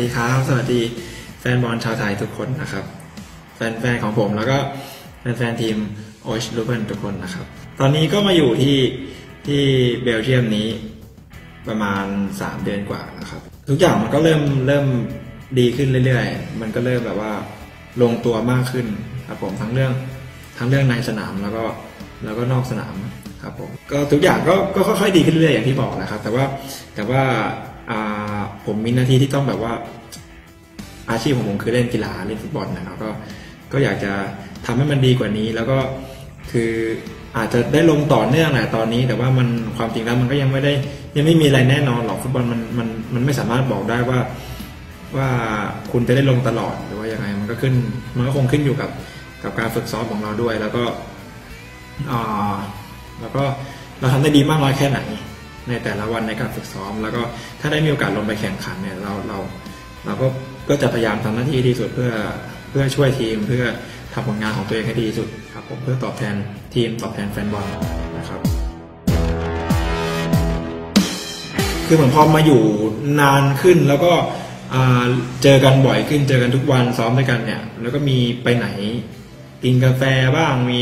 ดีครับ สวัสดีแฟนบอลชาวไทยทุกคนนะครับ แฟนๆของผมแล้วก็แฟนๆทีมโอชลูเบนทุกคนนะครับ ตอนนี้ก็มาอยู่ที่ที่เบลเยียมนี้ประมาณ 3 เดือนกว่านะครับ ทุกอย่างมันก็เริ่มเริ่มดีขึ้นเรื่อยๆ มันก็เริ่มแบบว่าลงตัวมากขึ้นครับผมทั้งเรื่องทั้งเรื่องในสนามแล้วก็แล้วก็นอกสนามครับผมก็ทุกอย่างก็ก็ค่อยๆดีขึ้นเรื่อยๆอย่างที่บอกนะครับ แต่ว่าแต่ว่าอ่า ผมมีหน้าที่ที่ต้องแบบว่า อาชีพของผมคือเล่นกีฬาเล่นฟุตบอลนะครับก็ก็อยากจะทำให้มันดีกว่านี้ แล้วก็คืออาจจะได้ลงต่อเนื่องแหละตอนนี้ แต่ว่ามันความจริงแล้วมันก็ยังไม่ได้ยังไม่มีอะไรแน่นอนหรอกฟุตบอลมันมันมันไม่สามารถบอกได้ว่า ว่าคุณจะได้ลงตลอดหรือว่ายังไงมันก็ขึ้น มันก็คงขึ้นอยู่กับกับการฝึกซ้อมของเราด้วย แล้วก็อ่าแล้วก็เราทำได้ดีมากน้อยแค่ไหน ในแต่ละวันในการฝึกซ้อม แล้วก็ถ้าได้มีโอกาสลงไปแข่งขันเนี่ยเราเราเราก็ก็จะพยายามทำหน้าที่ที่สุดเพื่อเพื่อช่วยทีมเพื่อทำผลงานของตัวเองให้ดีที่สุดครับผมเพื่อตอบแทนทีมตอบแทนแฟนบอลนะครับ คือเหมือนพอมาอยู่นานขึ้นแล้วก็เจอกันบ่อยขึ้นเจอกันทุกวันซ้อมด้วยกันเนี่ย แล้วก็มีไปไหนกินกาแฟบ้างมี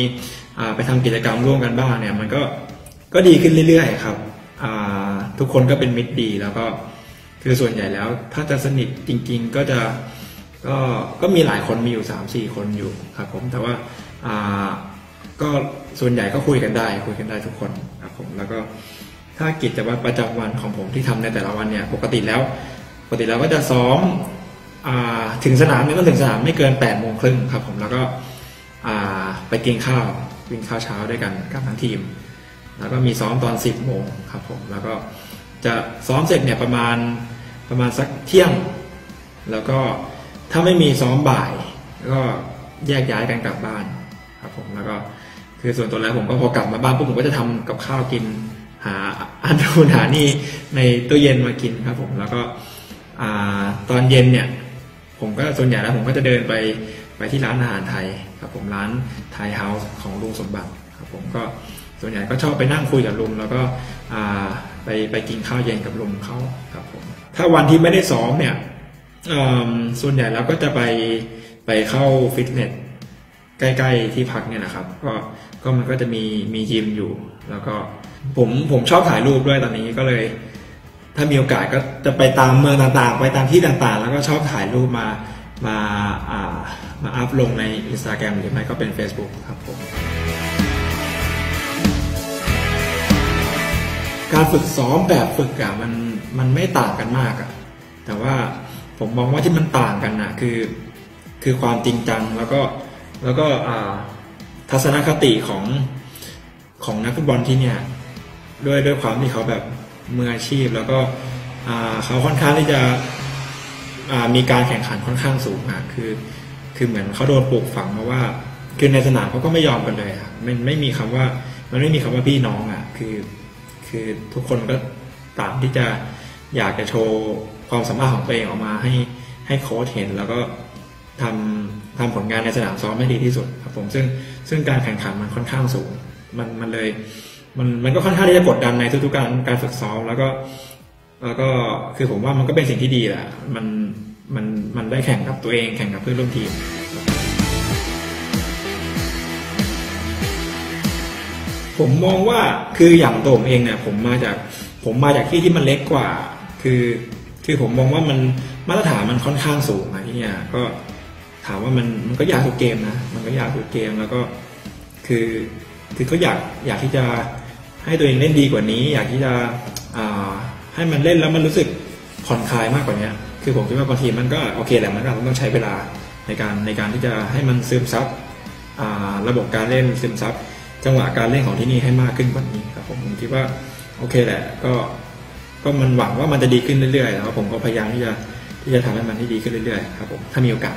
ไปทำกิจกรรมร่วมกันบ้างเนี่ย มันก็ก็ดีขึ้นเรื่อยๆครับ ทุกคนก็เป็นมิตรดีแล้วก็คือส่วนใหญ่แล้ว ถ้าจะสนิทจริง ๆ ก็จะก็ก็มีหลายคนมีอยู่สามสี่คนอยู่ครับผมแต่ว่าอ่าก็ส่วนใหญ่ก็คุยกันได้ คุยกันได้ทุกคนครับผมแล้วก็ถ้ากิจวัตรประจำวันของผมที่ทำในแต่ละวันเนี่ย ปกติแล้วปกติแล้วก็จะซ้อมอ่าถึงสนามเนี่ยก็ถึงสนามไม่เกิน8ปดโมงครึ่งครับผมแล้วก็อ่าไปกินข้าวกินข้าวเช้าด้วยกันกับทั้งทีม แล้วก็มีซ้อมตอน 10โมงครับผมแล้วก็จะซ้อมเสร็จเนี่ยประมาณประมาณสักเที่ยง แล้วก็ถ้าไม่มีซ้อมบ่าย ก็แยกย้ายกันกลับบ้านครับผมแล้วก็คือส่วนตัวแล้วผมก็พอกลับมาบ้านปุ๊บผมก็จะทำกับข้าวกินหาอันนูนหานี่ในตู้เย็นมากินครับผมแล้วก็อตอนเย็นเนี่ย ผมก็ส่วนใหญ่แล้วผมก็จะเดินไปไปที่ร้านอาหารไทยครับผมร้านไทยเฮาส์ของลุงสมบัติครับผมก็ ส่วนใหญ่ก็ชอบไปนั่งคุยกับลุงแล้วก็ไปไปกินข้าวเย็นกับลุงเขาครับผมถ้าวันที่ไม่ได้ซ้อมเนี่ยส่วนใหญ่แล้วก็จะไปไปเข้าฟิตเนสใกล้ๆที่พักเนี่ยนะครับ ก็ก็มันก็จะมีมียิมอยู่ แล้วก็ผมผมชอบถ่ายรูปด้วยตอนนี้ก็เลย ถ้ามีโอกาสก็จะไปตามเมืองต่างๆ ไปตามที่ต่างๆ แล้วก็ชอบถ่ายรูปมามาอ่ามาอัพลงใน Instagram หรือไม่ก็เป็น Facebook ครับผม การฝึกซ้อมแบบฝึกอะมันมันไม่ต่างกันมากอะแต่ว่าผมมองว่าที่มันต่างกันอะคือ คือความจริงจังแล้วก็แล้วก็ทัศนคติของของนักฟุตบอลที่เนี่ยด้วยด้วยความที่เขาแบบมืออาชีพ แล้วก็เขาค่อนข้างที่จะมีการแข่งขันค่อนข้างสูงอะคือคือเหมือนเขาโดนปลูกฝังมาว่า คือในสนามเขาก็ไม่ยอมกันเลยอะมันไม่มีคำว่ามันไม่มีคำว่าพี่น้องอะคือ คือทุกคนก็ต่างที่จะอยากจะโชว์ความสามารถของตัวเองออกมาให้ให้โค้ชเห็น แล้วก็ทำทำผลงานในสนามซ้อมให้ดีที่สุดครับผมซึ่งซึ่งการแข่งขันมันค่อนข้างสูง มันมันเลยมันมันก็ค่อนข้างที่จะกดดันในทุกๆการการฝึกซ้อมแล้วก็ แล้วก็คือผมว่ามันก็เป็นสิ่งที่ดีแหละมันมันมันได้แข่งกับตัวเองแข่งกับเพื่อนร่วมทีม ผมมองว่าคืออย่างตัวผมเองเนี่ยผมมาจากผมมาจากที่ที่มันเล็กกว่า คือคือผมมองว่ามันมาตรฐานมันค่อนข้างสูงอะที่เนี่ยก็ถามว่ามันมันก็ยากทุกเกมนะมันก็ยากทุกเกมแล้วก็คือคือเขาอยากอยากที่จะให้ตัวเองเล่นดีกว่านี้ อยากที่จะอ่าให้มันเล่นแล้วมันรู้สึกผ่อนคลายมากกว่านี้คือผมคิดว่าบางทีมันก็โอเคแหละมันก็ต้องใช้เวลาในการในการที่จะให้มันซึมซับอ่าระบบการเล่นซึมซับ จังหวะการเล่นของที่นี่ให้มากขึ้นกว่านี้ครับผมผมคิดว่าโอเคแหละ ก็ก็มันหวังว่ามันจะดีขึ้นเรื่อยๆแล้วผมก็พยายามที่จะที่จะทำให้มันให้ดีขึ้นเรื่อยๆครับผมถ้ามีโอกาส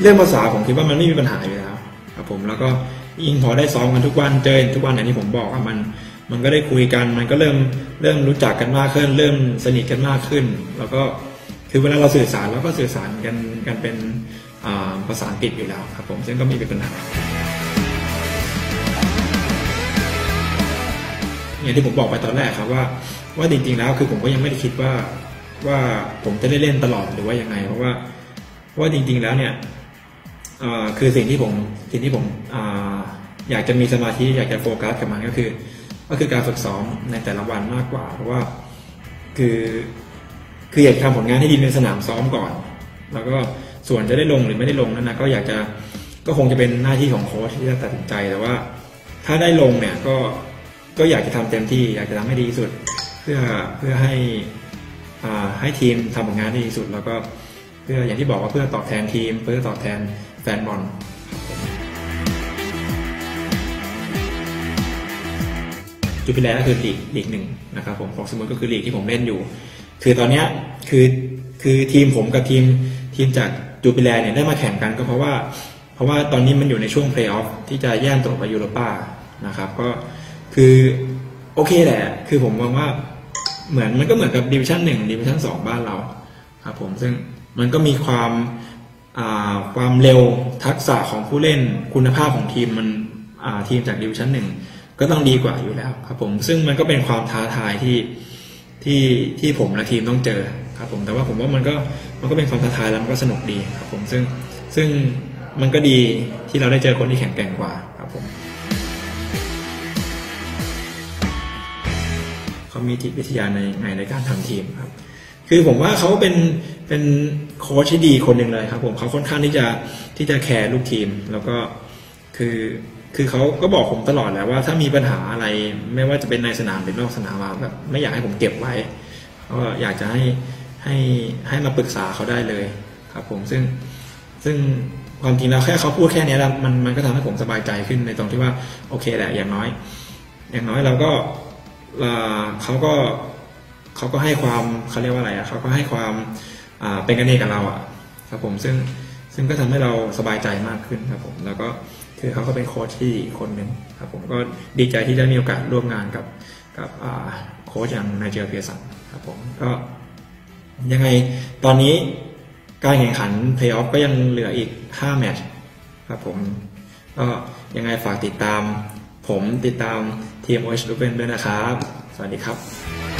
เรื่องภาษาผมคิดว่ามันไม่มีปัญหาอยู่แล้วครับผมแล้วก็ยิ่งพอได้ซ้อมกันทุกวันเจอทุกวันอย่างที่ผมบอกว่ามันมันก็ได้คุยกันมันก็เริ่มเริ่มรู้จักกันมากขึ้น เริ่มสนิทกันมากขึ้น แล้วก็คือเวลาเราสื่อสารเราก็สื่อสารกันกันเป็น ภาษาอังกฤษอยู่แล้วครับผมซึ่งก็ไมมีปัญหาอย่างที่ผมบอกไปตอนแรกครับว่าว่าจริงๆแล้วคือผมก็ยังไม่ได้คิดว่าว่าผมจะได้เล่นตลอดหรือว่ายังไง เพราะว่าว่าจริง ๆแล้วเนี่ยคือสิ่งที่ผมสิ่งที่ผมออยากจะมีสมาธิอยากจะโฟกัสกับมันก็คือ ก็คือการฝึกซ้อมในแต่ละวันมากกว่า เพราะว่าคือคืออยากทำผลงานให้ดีในสนามซ้อมก่อน แล้วก็ ส่วนจะได้ลงหรือไม่ได้ลงนั้นนะก็อยากจะก็คงจะเป็นหน้าที่ของโค้ชที่จะตัดสินใจแต่ว่า ถ้าได้ลงเนี่ยก็ก็อยากจะทำเต็มที่ อยากจะทำให้ดีที่สุด เพื่อเพื่อให้อ่าให้ทีมทำผลงานได้ดีที่สุด แล้วก็เพื่ออย่างที่บอกว่าเพื่อตอบแทนทีม เพื่อตอบแทนแฟนบอลJupiler ก็คือลีกลีกหนึ่งนะครับผมของสมุทรก็คือลีกที่ผมเล่นอยู่ คือตอนเนี้ยคือคือทีมผมกับทีมทีมจาก Jupiler เนี่ยได้มาแข่งกันก็เพราะว่า เพราะว่าตอนนี้มันอยู่ในช่วงเพลย์ออฟที่จะแย่งตั๋วไปยูโรป้านะครับ ก็คือโอเคแหละ คือผมมองว่าเหมือนมันก็เหมือนกับดิวิชั่นหนึ่งดิวิชั่นสองบ้านเราครับผมซึ่งมันก็มีความความเร็วทักษะของผู้เล่นคุณภาพของทีมมันทีมจากดิวิชั่นหนึ่งก็ต้องดีกว่าอยู่แล้วครับผมซึ่งมันก็เป็นความท้าทายที่ที่ที่ผมและทีมต้องเจอ ครับผมแต่ว่าผมว่ามันก็มันก็เป็นความท้าทายแล้วมันก็สนุกดีครับผมซึ่งซึ่งมันก็ดีที่เราได้เจอคนที่แข็งแกร่งกว่าครับผมเขามีจิตวิทยาในในในการทำทีมครับ คือผมว่าเขาเป็นเป็นโค้ชที่ดีคนหนึ่งเลยครับ ผมเขาค่อนข้างที่จะที่จะแคร์ลูกทีม แล้วก็คือคือเขาก็บอกผมตลอดแหล้วว่าถ้ามีปัญหาอะไรไม่ว่าจะเป็นในสนามหรือนอกสนามมาแบบไม่อยากให้ผมเก็บไว้ก็อยากจะให้ ให้ให้มาปรึกษาเขาได้เลยครับผมซึ่งซึ่งความจริงแล้วแค่เขาพูดแค่นี้แล้วมันมันก็ทำให้ผมสบายใจขึ้นในตรงที่ว่าโอเคแหละอย่างน้อย อย่างน้อยเราก็เออเขาก็เขาก็ให้ความเขาเรียกว่าอะไรอะเขาก็ให้ความอ่าเป็นกันเองกับเราอะครับผมซึ่งซึ่งก็ทำให้เราสบายใจมากขึ้นครับผมแล้วก็คือเขาก็เป็นโค้ชที่ดีคนหนึ่งครับผมก็ดีใจที่ได้มีโอกาสร่วมงานกับกับอ่าโค้ชอย่าง Nigel Pearson ครับผมก็ ยังไงตอนนี้การแข่งขันเพลย์ออฟก็ยังเหลืออีก 5 แมตช์ครับผม ก็ยังไงฝากติดตาม ผมติดตามทีมโอชลูเบนด้วยนะครับ สวัสดีครับ